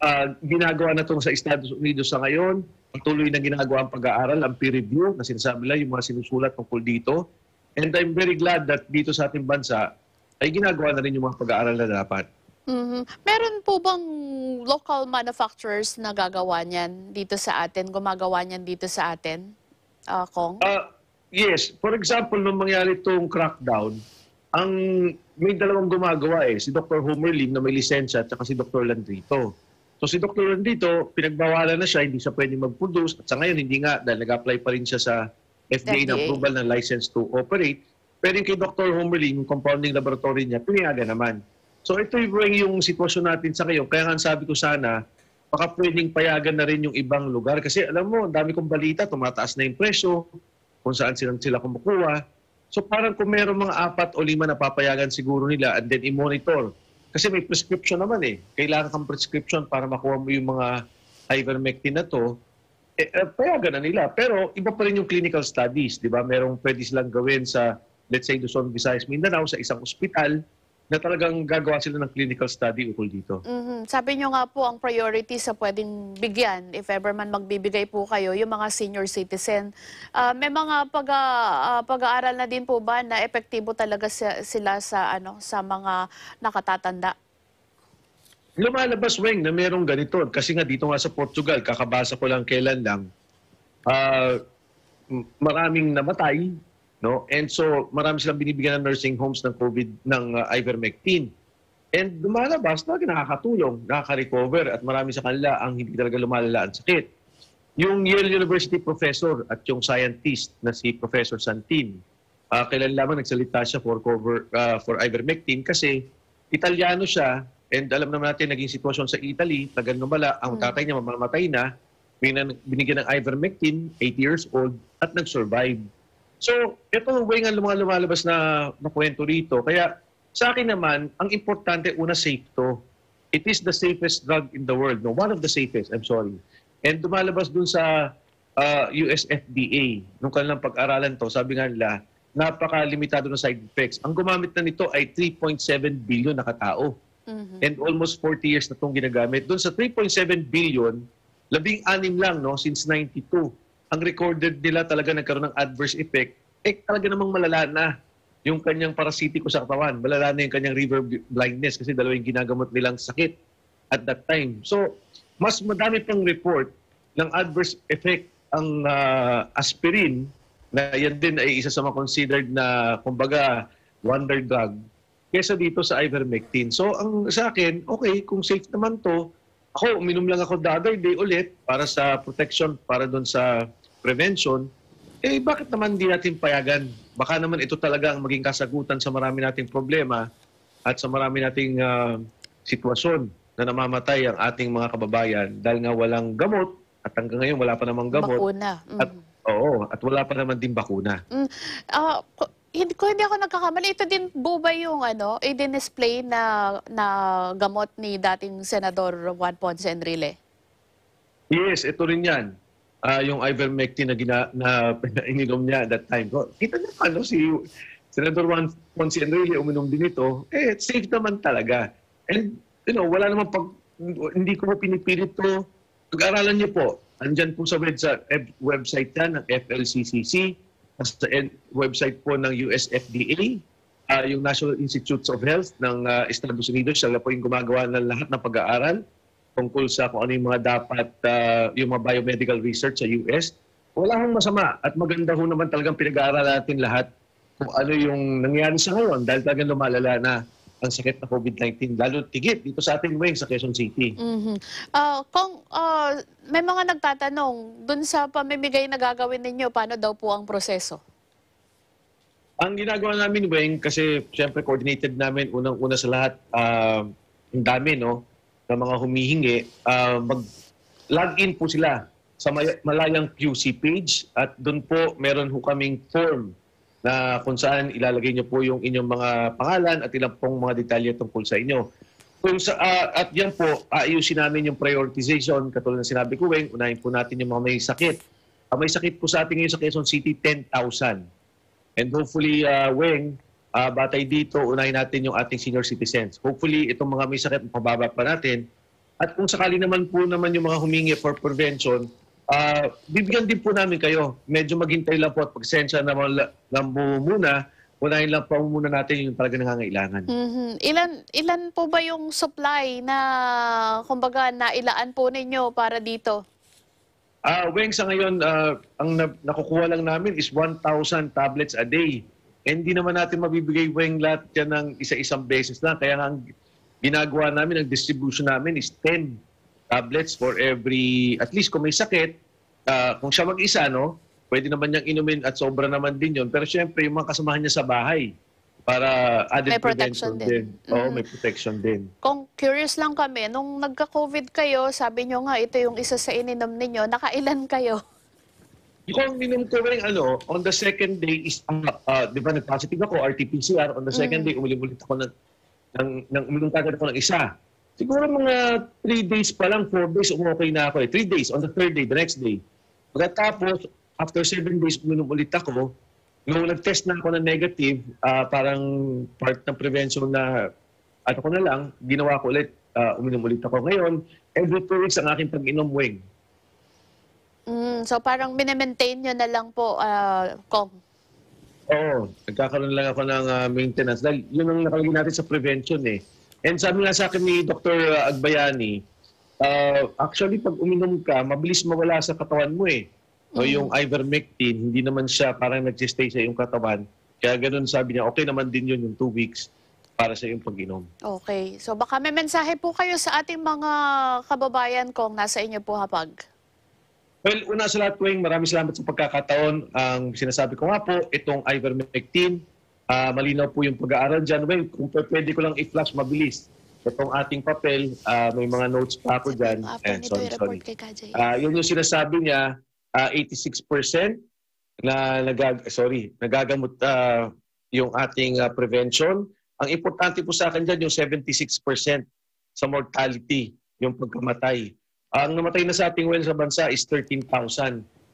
uh, ginagawa na itong sa Estados Unidos sa ngayon. Patuloy na ginagawa ang pag-aaral, ang peer review na sinasabi lang yung mga sinusulat tungkol dito. And I'm very glad that dito sa ating bansa ay ginagawa na rin yung mga pag-aaral na dapat. Mhm. Meron po bang local manufacturers na gagawa niyan dito sa atin, gumagawa niyan dito sa atin, uh, Kong? Uh, yes. For example, nung mangyari itong crackdown, ang may dalawang gumagawa eh. Si Dr. Homer Lim na may lisensya at si Dr. Landrito. So si Dr. Landrito, pinagbawalan na siya, hindi siya pwede mag-produce. At sa ngayon, hindi nga dahil nag-apply pa rin siya sa FDA, FDA. ng approval ng license to operate. Pero yung kay Dr. Homer Lim, yung compounding laboratory niya, pinayagan naman. So ito yung, yung sitwasyon natin sa ngayon. Kaya nga sabi ko sana, baka pwedeng payagan na rin yung ibang lugar. Kasi alam mo, ang dami kong balita, tumataas na yung presyo, kung saan sila, sila kumukuha. So parang kung meron mga apat o lima na papayagan siguro nila and then i-monitor. Kasi may prescription naman eh. Kailangan kang prescription para makuha mo yung mga ivermectin na to. Eh, eh, payagan na nila. Pero iba pa rin yung clinical studies. Di ba? Merong pwede silang gawin sa, let's say, Luzon, Visayas, Mindanao, sa isang ospital na talagang gagawa sila ng clinical study ukol dito. Mhm. Sabi niyo nga po ang priority sa pwedeng bigyan if ever man magbibigay po kayo yung mga senior citizen. Ah, may mga pag ah, pag-aaral na din po ba na epektibo talaga si- sila sa ano sa mga nakatatanda? Lumalabas, Weng, na merong ganito. Kasi nga dito nga sa Portugal, kakabasa ko lang kailan lang, m- maraming namatay, no? And so, marami silang binibigyan ng nursing homes ng COVID, ng ah, ivermectin. And lumalabas, talaga nakakatulong, nakaka-recover, at marami sa kanila ang hindi talaga lumalala ang sakit. Yung Yale University professor at yung scientist na si Professor Santin, uh, kailan lamang nagsalita siya for cover ah, for ivermectin kasi Italiano siya and alam naman natin naging sitwasyon sa Italy, tagal numala, ang tatay niya mamamatay na, binigyan ng ivermectin, 80 years old, at nag-survive. So, ito way nga lumalabas na, na kwento rito. Kaya sa akin naman, ang importante, una, safe to. It is the safest drug in the world. No? One of the safest, I'm sorry. And dumalabas dun sa uh, US FDA, nung kanilang pag-aralan to, sabi nga nila, napaka-limitado ng side effects. Ang gumamit na nito ay 3.7 billion na katao. And almost 40 years na itong ginagamit. Doon sa 3.7 billion, labing anim lang no, since 92. Ang recorded nila talaga nagkaroon ng adverse effect, eh talaga namang malala na yung kanyang parasitiko sa katawan. Malala na yung kanyang river blindness kasi dalawa yung ginagamot nilang sakit at that time. So, mas madami pang report ng adverse effect ang ah, aspirin na yan din ay isa sa mga considered na, kumbaga, wonder drug kesa dito sa ivermectin. So, ang sa akin, okay, kung safe naman to, ako, uminom lang ako the other day ulit para sa protection, para doon sa prevention, eh bakit naman hindi natin payagan? Baka naman ito talaga ang maging kasagutan sa marami nating problema at sa marami nating ah, sitwasyon na namamatay ang ating mga kababayan dahil nga walang gamot at hanggang ngayon wala pa namang gamot. Bakuna. Mm. At, oo, at wala pa naman din bakuna. Mm. Ko- hindi ko hindi ako nagkakamali. Ito din po ba yung ano, i-display na na gamot ni dating senador Juan Ponce Enrile? Yes, ito rin yan. ah, yung ivermectin na, gina, na ininom niya at that time. So, kita niyo ano, si Senator Juan Ponce Enrile uminom din ito, eh, safe naman talaga. And, you know, wala naman pag, hindi ko pinipilit to. Pag-aralan niyo po, andyan po sa website, website yan ng FLCCC, sa website po ng USFDA, ah, yung National Institutes of Health ng ah, Estados Unidos, sila po yung gumagawa ng lahat ng pag-aaral tungkol sa kung ano yung mga dapat, ah, yung mga biomedical research sa US. Wala hong masama at maganda ho naman talagang pinag-aaralan natin lahat kung ano yung nangyari sa ngayon dahil talagang lumalala na ang sakit na COVID-19, lalo tigit dito sa ating wing sa Quezon City. Mhm. Ah, kung ah, may mga nagtatanong, dun sa pamimigay na gagawin ninyo, paano daw po ang proseso? Ang ginagawa namin, Weng, kasi siyempre coordinated namin unang-una sa lahat, ah, ang dami, no, ng mga humihingi, ah, mag-log in po sila sa Malayang QC page at doon po meron ho kaming form na kung saan ilalagay niyo po yung inyong mga pangalan at ilang pong mga detalye tungkol sa inyo. Kung sa, ah, at yan po, aayusin namin yung prioritization. Katulad ng sinabi ko, Weng, unahin po natin yung mga may sakit. Ang may sakit po sa atin ngayon sa Quezon City, 10,000. And hopefully, uh, Weng, uh, batay dito, unahin natin yung ating senior citizens. Hopefully, itong mga may sakit, mapababa pa natin. At kung sakali naman po naman yung mga humingi for prevention, uh, bibigyan din po namin kayo. Medyo maghintay lang po at pagsensya na, na muna, unahin lang po muna natin yung talaga nangangailangan. Mhm. Ilan ilan po ba yung supply na kumbaga nailaan po ninyo para dito? Ah, Weng, sa ngayon, ah, ang na- nakukuha lang namin is 1,000 tablets a day. Hindi naman natin mabibigay, Weng, lahat yan ng isa-isang beses lang. Kaya nga ang ginagawa namin, ang distribution namin is 10 tablets for every, at least kung may sakit, ah, kung siya mag-isa, no, pwede naman niyang inumin at sobra naman din yon Pero syempre, yung mga kasamahan niya sa bahay, para added May protection din. din. Oo, Mm. may protection din. Kung curious lang kami, nung nagka-COVID kayo, sabi nyo nga ito yung isa sa ininom ninyo, nakailan kayo? Yung minum ko rin, ano, on the second day is, uh, di ba nag-positive ako, RT-PCR, on the second Mm. day, umilim-ulit ako ng, ng, ng uminom kagad ako ng isa. Siguro mga three days pa lang, four days, umokay na ako eh. Three days, on the third day, the next day. Pagkatapos, after seven days, uminom ulit ako. Nung nag-test na ako ng negative, ah, parang part ng prevention na, ano ko na lang, ginawa ko ulit, ah, uminom ulit ako. Ngayon, every two weeks ang aking pag-inom wing. Mm, so parang minemaintain nyo na lang po, ah, Kong. Oo, nagkakaroon lang ako ng ah, maintenance. Dahil yun ang nakalagay natin sa prevention eh. And sabi nga sa akin ni Dr. Agbayani, ah, actually pag uminom ka, mabilis mawala sa katawan mo eh. O yung ivermectin, hindi naman siya parang nag-stay sa iyong katawan. Kaya ganun sabi niya, okay naman din yun yung two weeks para sa iyong pag-inom. Okay. So baka may mensahe po kayo sa ating mga kababayan kung nasa inyo po hapag. Well, una sa lahat, Weng, maraming salamat sa pagkakataon. Ang sinasabi ko nga po, itong ivermectin, ah, malinaw po yung pag-aaral dyan. Weng, kung pwede ko lang i-flash mabilis, itong ating papel, ah, may mga notes pa ako dyan. Eh, Ito sorry, sorry. Ah, yun yung sinasabi niya, ah, 86% na nagag sorry, nagagamot ah, yung ating ah, prevention. Ang importante po sa akin dyan, yung 76% sa mortality, yung pagkamatay. Ang namatay na sa ating well sa bansa is 13,000.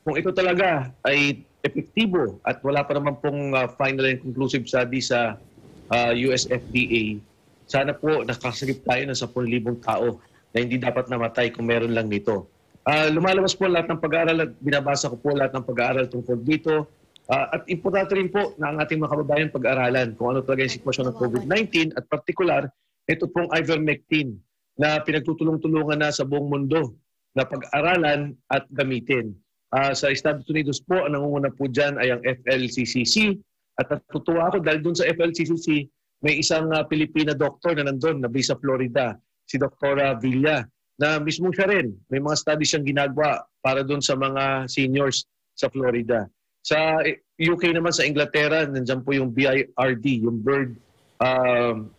Kung ito talaga ay epektibo at wala pa naman pong ah, final and conclusive study sa ah, US FDA, sana po nakasagip tayo ng 10,000 tao na hindi dapat namatay kung meron lang nito. Ah, lumalabas po lahat ng pag-aaral at binabasa ko po lahat ng pag-aaral tungkol dito. Ah, at importante rin po na ang ating mga kababayan pag-aralan kung ano talaga yung sitwasyon ng COVID-19 at particular, ito pong ivermectin na pinagtutulong-tulungan na sa buong mundo na pag-aralan at gamitin. Ah, sa Estados Unidos po, ang nangunguna po dyan ay ang FLCCC at natutuwa ako dahil dun sa FLCCC may isang ah, Pilipina doktor na nandun na based sa Florida, si Dr. Villa, na mismo siya rin. May mga studies siyang ginagawa para dun sa mga seniors sa Florida. Sa UK naman, sa Inglaterra, nandiyan po yung BIRD, yung Bird um,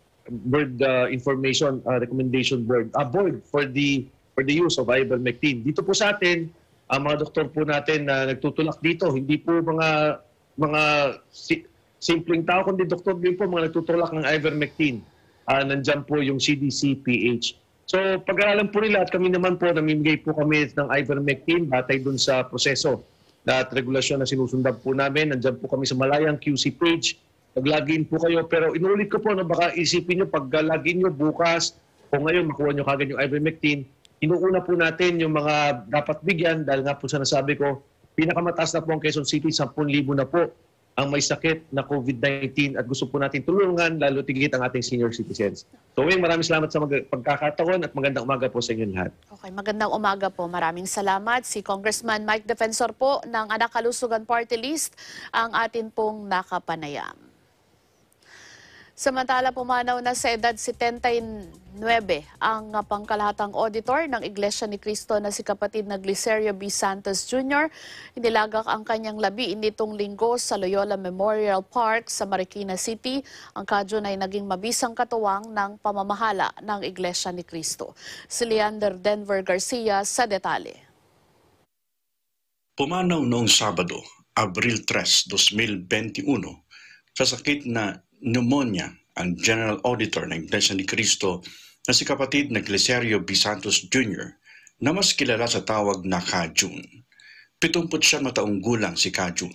Bird uh, Information uh, Recommendation Board, uh, board for the for the use of ivermectin. Dito po sa atin, ang mga doktor po natin na nagtutulak dito, hindi po mga mga si, simpleng tao, kundi doktor din po mga nagtutulak ng ivermectin. Uh, nandyan po yung CDC PH. So pag-aralan po nila at kami naman po, namimigay po kami ng ivermectin batay dun sa proseso at regulasyon na sinusundan po namin. Nandyan po kami sa Malayang QC page. Mag-login po kayo. Pero inulit ko po na baka isipin nyo pag login nyo bukas o ngayon makuha nyo kagad yung ivermectin, inuuna po natin yung mga dapat bigyan dahil nga po sa nasabi ko, pinakamataas na po ang Quezon City, 10,000 na po ang may sakit na COVID-19 at gusto po natin tulungan lalo tigit ang ating senior citizens. So, Wing, maraming salamat sa pagkakataon at magandang umaga po sa inyo lahat. Okay, magandang umaga po. Maraming salamat. Si Congressman Mike Defensor po ng Anak Kalusugan Party List ang atin pong nakapanayam. Samantala pumanaw na sa edad 79 ang pangkalahatang auditor ng Iglesia ni Cristo na si kapatid na Glicerio B. Santos Jr. Inilagak ang kanyang labi nitong linggo sa Loyola Memorial Park sa Marikina City. Ang kadyon ay naging mabisang katuwang ng pamamahala ng Iglesia ni Cristo. Si Leander Denver Garcia sa detalye. Pumanaw noong Sabado, Abril 3, 2021, sa sakit na pneumonia ang General Auditor ng Iglesia ni Cristo na si kapatid na Glicerio B. Santos Jr. na mas kilala sa tawag na Kajun. 70 siya mataong gulang si Kajun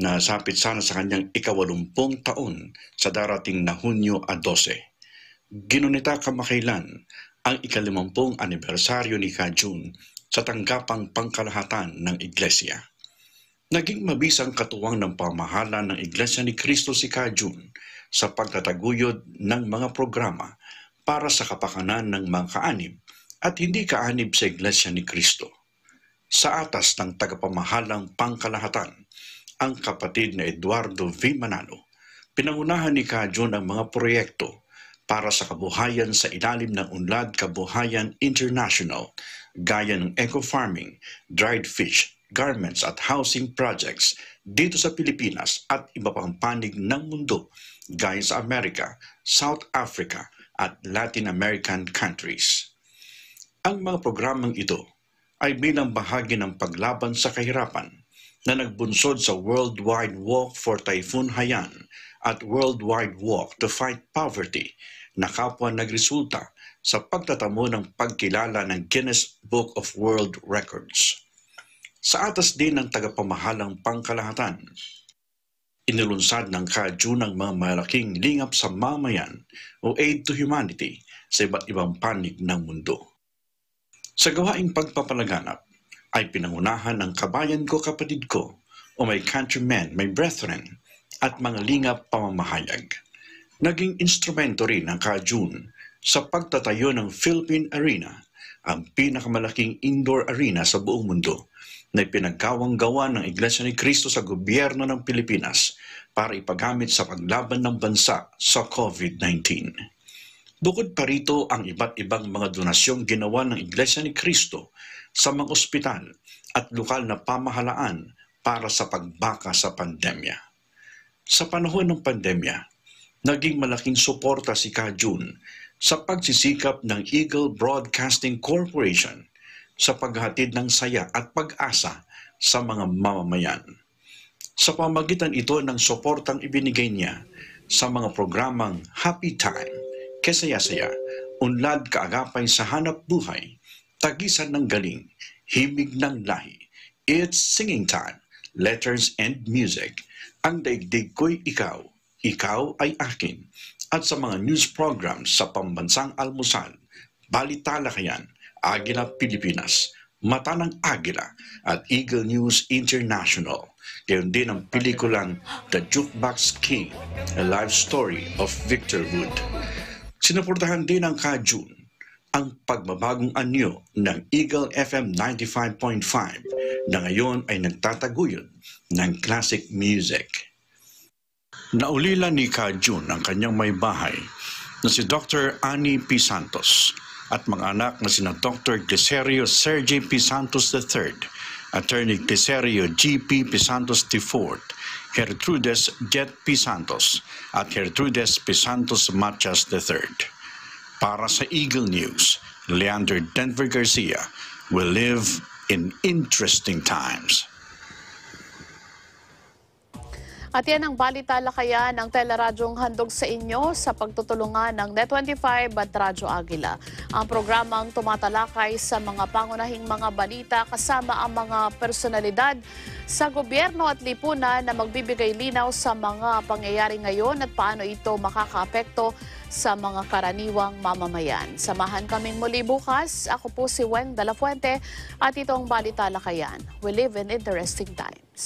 na sapit sana sa kanyang ikawalumpong taon sa darating na Hunyo a 12. Ginunita kamakailan ang ikalimampung anibersaryo ni Kajun sa tanggapang pangkalahatan ng Iglesia. Naging mabisang katuwang ng pamahala ng Iglesia ni Cristo si Kajun sa pagtataguyod ng mga programa para sa kapakanan ng mga kaanib at hindi kaanib sa Iglesia ni Cristo. Sa atas ng tagapamahalang pangkalahatan, ang kapatid na Eduardo V. Manalo, pinangunahan ni Kajun ang mga proyekto para sa kabuhayan sa ilalim ng Unlad Kabuhayan International gaya ng eco-farming, dried fish, garments at housing projects dito sa Pilipinas at iba pang panig ng mundo gaya sa Amerika, South Africa at Latin American countries. Ang mga programang ito ay bilang bahagi ng paglaban sa kahirapan na nagbunsod sa Worldwide Walk for Typhoon Haiyan at Worldwide Walk to Fight Poverty na kapwa nagresulta sa pagtatamo ng pagkilala ng Guinness Book of World Records. Sa atas din ng tagapamahalang pangkalahatan, inilunsad ng kadyo ng mga malaking lingap sa mamayan o aid to humanity sa iba't ibang panig ng mundo. Sa gawaing pagpapalaganap ay pinangunahan ng kabayan ko kapatid ko o my countrymen, my brethren at mga lingap pamamahayag. Naging instrumento rin ng Kajun sa pagtatayo ng Philippine Arena, ang pinakamalaking indoor arena sa buong mundo na ipinagkawang-gawa ng Iglesia ni Cristo sa gobyerno ng Pilipinas para ipagamit sa paglaban ng bansa sa COVID-19. Bukod pa rito ang iba't ibang mga donasyong ginawa ng Iglesia ni Cristo sa mga ospital at lokal na pamahalaan para sa pagbaka sa pandemya. Sa panahon ng pandemya, naging malaking suporta si Kajun sa pagsisikap ng Eagle Broadcasting Corporation sa paghatid ng saya at pag-asa sa mga mamamayan. Sa pamagitan ito ng suportang ibinigay niya sa mga programang Happy Time, Kesaya-saya, Unlad Kaagapay sa Hanap Buhay, Tagisan ng Galing, Himig ng Lahi, It's Singing Time, Letters and Music, Ang Daigdig Ko'y Ikaw, Ikaw ay Akin, at sa mga news programs sa Pambansang Almusal, Balitalakayan, Agila Pilipinas, Mata ng Agila at Eagle News International. Gayon din ang pelikulang The Jukebox King, A Life Story of Victor Wood. Sinuportahan din ng Kajun ang pagbabagong anyo ng Eagle FM 95.5 na ngayon ay nagtataguyod ng classic music. Naulila ni Kajun ang kanyang may bahay na si Dr. Annie P. Santos at mga anak na sina Dr. Glicerio Sergey P. Santos III, Attorney Glicerio G.P. P. Santos IV, Gertrudes Jet P. Santos at Gertrudes P. Santos Machas III. Para sa Eagle News, Leander Denver Garcia will live in interesting times. At yan ang balitalakayan ng teleradyong handog sa inyo sa pagtutulungan ng Net25 at Radyo Agila. Ang programang tumatalakay sa mga pangunahing mga balita kasama ang mga personalidad sa gobyerno at lipunan na magbibigay linaw sa mga pangyayari ngayon at paano ito makakaapekto sa mga karaniwang mamamayan. Samahan kaming muli bukas. Ako po si Wen Dalafuente at ito ang Balitalakayan. We live in interesting times.